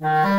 Mm-hmm.